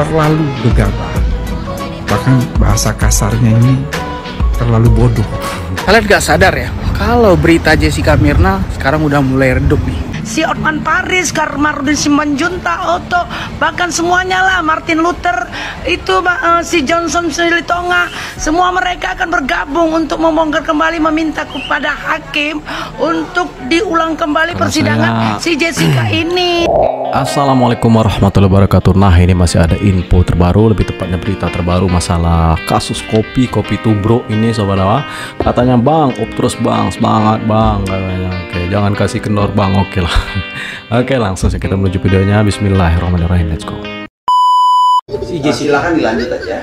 terlalu gegabah. Bahkan bahasa kasarnya ini terlalu bodoh. Kalian gak sadar ya, kalau berita Jessica Mirna sekarang udah mulai redup nih. Si Otman Paris, Karmarudin Simanjunta, Otto, bahkan semuanya lah Martin Luther, itu eh, si Johnson Silitonga, semua mereka akan bergabung untuk membongkar kembali meminta kepada hakim untuk diulang kembali Kalau persidangan saya- si Jessica ini. Assalamualaikum warahmatullahi wabarakatuh. Nah ini masih ada info terbaru Lebih tepatnya berita terbaru Masalah kasus kopi Kopi tubruk ini sobat Awa. Katanya bang Up terus bang Semangat bang Katanya. Oke jangan kasih kendor bang. Oke lah Oke langsung saja kita menuju videonya Bismillahirrahmanirrahim Let's go Si Jessica silakan dilanjut aja.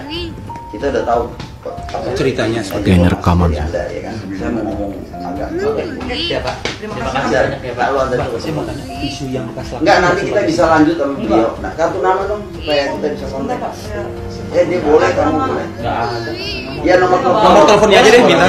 Kita udah tahu apa ceritanya Oke ini rekaman Anda ya kan. Saya mau ngomong agak Ya Pak, terima kasih banyak ya Pak. cukup. saya mau tanya isu yang bekas laku. Enggak, nanti kita bisa lanjut sama beliau. Nah, kartu nama dong supaya kita bisa kontak. Ya, dia boleh kamu boleh. Nggak ada. Ya nomor telepon. Nomor teleponnya aja deh, minta.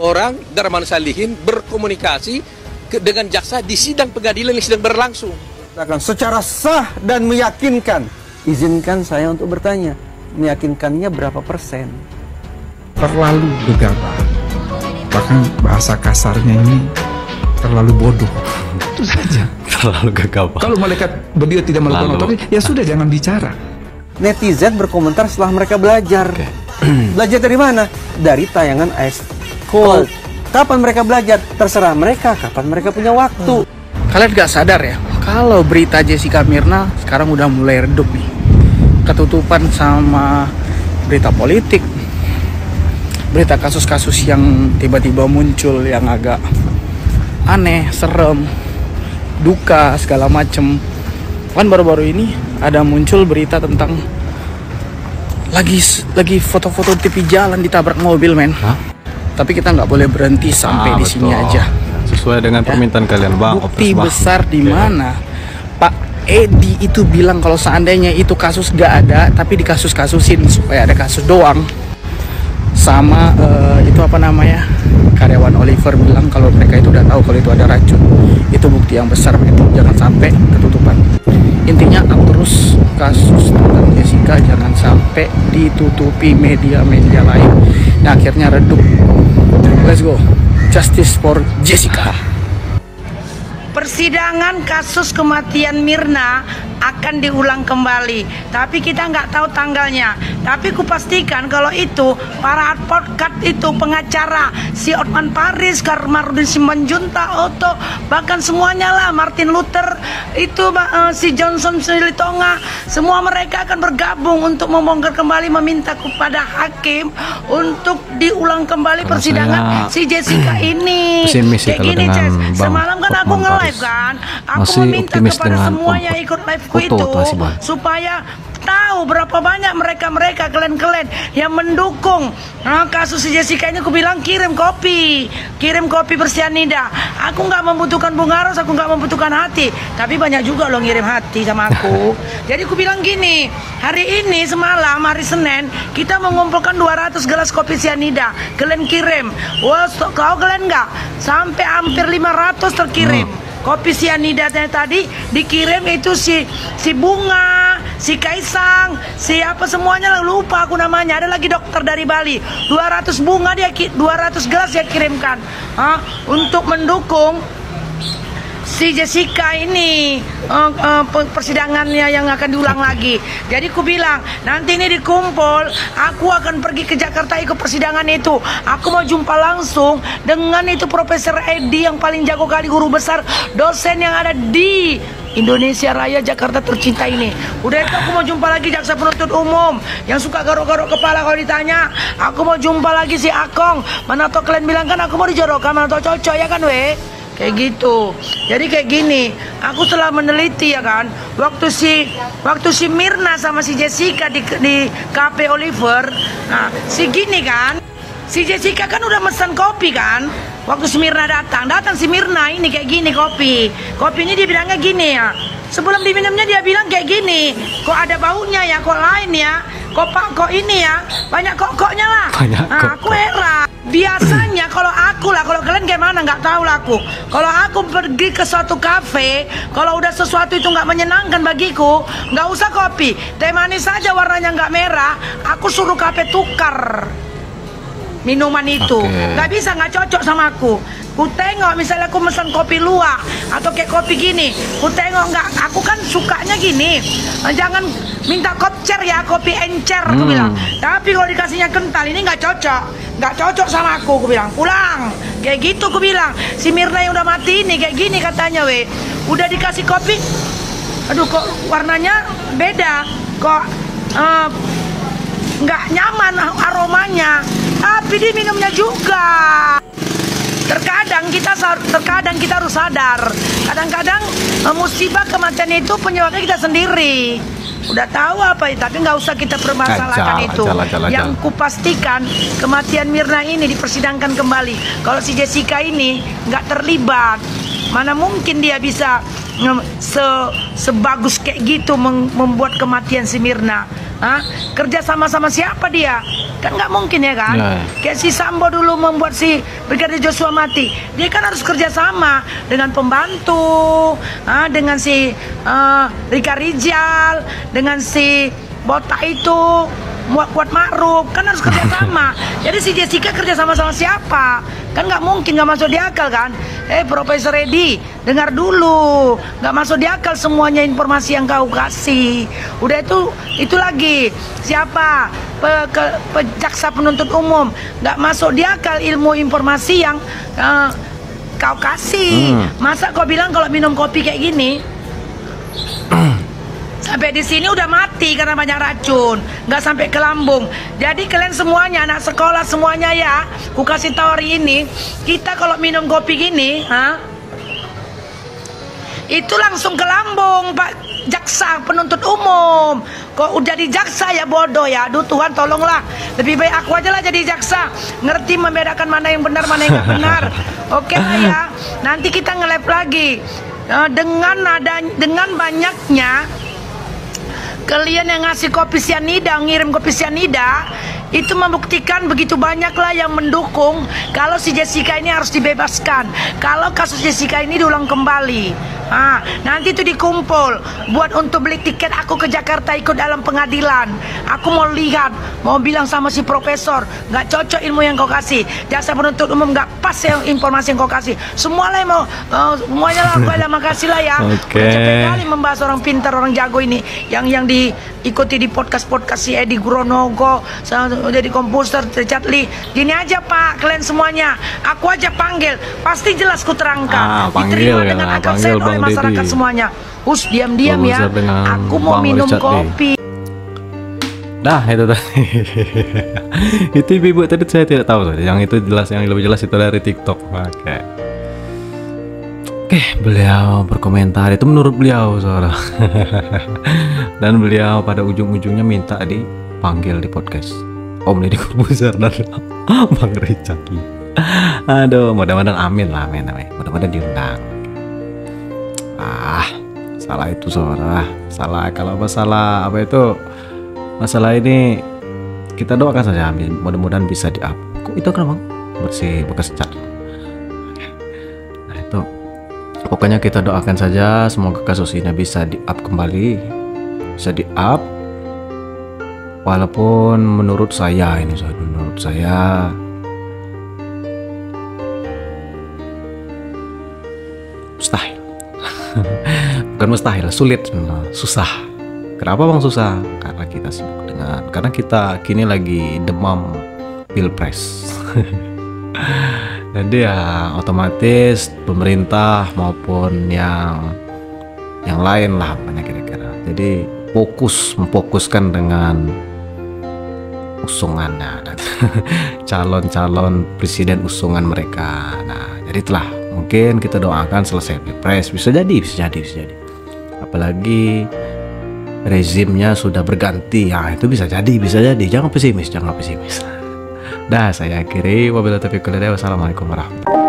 Orang Darman Salihin berkomunikasi ke- dengan jaksa di sidang pengadilan yang sedang berlangsung. Katakan secara sah dan meyakinkan. Izinkan saya untuk bertanya, meyakinkannya berapa persen? Terlalu gegabah. Bahkan bahasa kasarnya ini terlalu bodoh. Itu saja. Terlalu gegabah Kalau malaikat beliau tidak melakukan Lalu. otopsi, ya sudah jangan bicara. Netizen berkomentar setelah mereka belajar. Oke. belajar dari mana? Dari tayangan Ice Cold. Kapan mereka belajar? Terserah mereka. Kapan mereka punya waktu. Kalian gak sadar ya, kalau berita Jessica Mirna sekarang udah mulai redup nih. Ketutupan sama berita politik, berita kasus-kasus yang tiba-tiba muncul yang agak aneh, serem, duka segala macem. Kan baru-baru ini ada muncul berita tentang lagi lagi foto-foto tepi jalan ditabrak mobil men. Hah? Tapi kita nggak boleh berhenti sampai Ah, di sini aja. Sesuai dengan permintaan kalian. Bang Bukti bang. besar di mana? Pak Edi itu bilang kalau seandainya itu kasus gak ada tapi dikasus-kasusin supaya ada kasus doang. Sama eh, itu apa namanya? Karyawan Oliver bilang kalau mereka itu udah tahu kalau itu ada racun. Itu bukti yang besar men. Jangan sampai ketutupan. Intinya up terus kasus tentang Jessica. Jangan sampai ditutupi media-media lain. Nah akhirnya redup let's go. Justice for Jessica Persidangan kasus kematian Mirna akan diulang kembali, tapi kita nggak tahu tanggalnya. Tapi kupastikan kalau itu para advokat itu pengacara si Otman Paris, Karmarudin Simanjunta, Otto, bahkan semuanya lah Martin Luther, itu eh, si Johnson Silitonga, semua mereka akan bergabung untuk membongkar kembali meminta kepada hakim untuk diulang kembali Kalau persidangan si Jessica ini. Kayak gini. Bang Semalam kan aku Hotman kan. Aku Masih meminta optimis kepada dengan semua yang ikut liveku itu supaya tahu berapa banyak mereka-mereka kalian-kalian yang mendukung. Nah, kasus si Jessica ini aku bilang kirim kopi kirim kopi bersianida aku nggak membutuhkan bunga ros aku nggak membutuhkan hati. Tapi banyak juga loh ngirim hati sama aku. Jadi aku bilang gini hari ini semalam hari Senin kita mengumpulkan 200 gelas kopi sianida kalian kirim. Wah so- kau kalian nggak? Sampai hampir 500 terkirim Kopi sianida tadi dikirim itu si si bunga, si kaisang, si apa semuanya lupa aku namanya. Ada lagi dokter dari Bali. 200 bunga dia ki- 200 gelas dia kirimkan. Hah? untuk mendukung si Jessica ini eh, pe- persidangannya yang akan diulang lagi. Jadi ku bilang nanti ini dikumpul, aku akan pergi ke Jakarta ikut persidangan itu. Aku mau jumpa langsung dengan itu Profesor Edi yang paling jago kali guru besar dosen yang ada di Indonesia Raya Jakarta tercinta ini. Udah itu aku mau jumpa lagi jaksa penuntut umum yang suka garuk-garuk kepala kalau ditanya. Aku mau jumpa lagi si Akong. Mana tau kalian bilang kan aku mau dijodohkan, mana tau cocok ya kan weh? Kayak gitu. Jadi kayak gini, aku telah meneliti ya kan, waktu si waktu si Mirna sama si Jessica di di Cafe Oliver, nah si gini kan, si Jessica kan udah pesan kopi kan, waktu si Mirna datang, datang si Mirna ini kayak gini kopi, kopi ini dia bilangnya gini ya, sebelum diminumnya dia bilang kayak gini, kok ada baunya ya, kok lain ya, kok pak kok ini ya, banyak kok koknya lah, Banyak nah, kok- aku heran. Biasanya kalau aku lah, kalau kalian gimana nggak tahu lah aku. Kalau aku pergi ke suatu kafe, kalau udah sesuatu itu nggak menyenangkan bagiku, nggak usah kopi, teh manis saja warnanya nggak merah, aku suruh kafe tukar minuman itu. Nggak bisa nggak cocok sama aku. Ku tengok misalnya aku pesan kopi luwak atau kayak kopi gini, ku tengok nggak, aku kan sukanya gini. Eh, Jangan minta kopcer ya, kopi encer aku Hmm. bilang. Tapi kalau dikasihnya kental ini nggak cocok, nggak cocok sama aku. Aku bilang pulang, kayak gitu aku bilang. Si Mirna yang udah mati ini kayak gini katanya we, udah dikasih kopi, aduh kok warnanya beda, kok eh, nggak nyaman aromanya, tapi diminumnya juga. Terkadang kita terkadang kita harus sadar. Kadang-kadang eh, musibah kematian itu penyebabnya kita sendiri. Udah tahu apa ya, tapi nggak usah kita permasalahkan itu. ajal, ajal, ajal. Yang kupastikan kematian Mirna ini dipersidangkan kembali. Kalau si Jessica ini nggak terlibat, mana mungkin dia bisa se sebagus kayak gitu membuat kematian si Mirna? Hah? Kerja sama sama siapa dia? Kan nggak mungkin ya kan? Ya. Kayak si Sambo dulu membuat si Brigadir Joshua mati. Dia kan harus kerja sama dengan pembantu, ah, dengan si eh, Rika Rijal, dengan si Botak itu, Muat Kuat Ma'ruf, kan harus kerja sama. Jadi si Jessica kerja sama sama siapa? Kan nggak mungkin nggak masuk di akal kan? Eh Profesor Edi, dengar dulu, nggak masuk di akal semuanya informasi yang kau kasih. Udah itu itu lagi siapa? Pe, ke, pejaksa penuntut umum nggak masuk di akal ilmu informasi yang eh, kau kasih. Hmm. Masa kau bilang kalau minum kopi kayak gini? Sampai di sini udah mati karena banyak racun, nggak sampai ke lambung. Jadi kalian semuanya anak sekolah semuanya ya, ku kasih tahu hari ini, kita kalau minum kopi gini, ha? Itu langsung ke lambung, Pak jaksa penuntut umum. Kok udah jadi jaksa ya bodoh ya. Aduh Tuhan tolonglah. Lebih baik aku aja lah jadi jaksa. Ngerti membedakan mana yang benar mana yang nggak benar. Oke lah ya. Nanti kita nge-lab lagi. Eh, dengan ada dengan banyaknya kalian yang ngasih kopi sianida, ngirim kopi sianida, itu membuktikan begitu banyaklah yang mendukung kalau si Jessica ini harus dibebaskan. Kalau kasus Jessica ini diulang kembali. Ah, nanti itu dikumpul buat untuk beli tiket aku ke Jakarta ikut dalam pengadilan. Aku mau lihat, mau bilang sama si profesor, nggak cocok ilmu yang kau kasih. Jaksa penuntut umum nggak pas yang informasi yang kau kasih. Semua lah mau, eh, semuanya lah aku lah makasih lah ya. Oke. Capek kali membahas orang pintar, orang jago ini yang yang diikuti di podcast podcast si Edi Gronogo, jadi komposer Richard Lee. Gini aja Pak, kalian semuanya, aku aja panggil, pasti jelas ku terangkan. Ah, panggil Diterima ya, dengan akal sehat oleh Bang masyarakat Deddy. semuanya. Us diam-diam ya. Aku mau Bang minum Richard kopi. Dah itu tadi. itu ibu tadi saya tidak tahu. Yang itu jelas yang lebih jelas itu dari TikTok. Oke. Oke, beliau berkomentar itu menurut beliau saudara. dan beliau pada ujung-ujungnya minta dipanggil di podcast Om Deddy Corbuzier dan Bang Richard. Aduh, mudah-mudahan amin lah, amin, amin. Mudah-mudahan diundang. Ah, salah itu saudara. Salah kalau masalah apa itu masalah ini kita doakan saja amin. Mudah-mudahan bisa di up. Kok itu kenapa? Bersih bekas cat. Nah itu. Pokoknya kita doakan saja semoga kasus ini bisa di up kembali. Bisa di up. Walaupun menurut saya ini menurut saya mustahil bukan mustahil sulit. Susah. Kenapa bang susah? Karena kita sibuk dengan karena kita kini lagi demam pilpres. Jadi ya otomatis pemerintah maupun yang yang lain lah banyak kira-kira. Jadi fokus memfokuskan dengan usungannya dan calon-calon presiden usungan mereka. Nah jadi telah mungkin kita doakan selesai pilpres. Bisa jadi bisa jadi bisa jadi apalagi rezimnya sudah berganti. Ya itu bisa jadi bisa jadi. Jangan pesimis jangan pesimis. Dah saya akhiri. Wabillahi taufiq wassalamualaikum warahmatullahi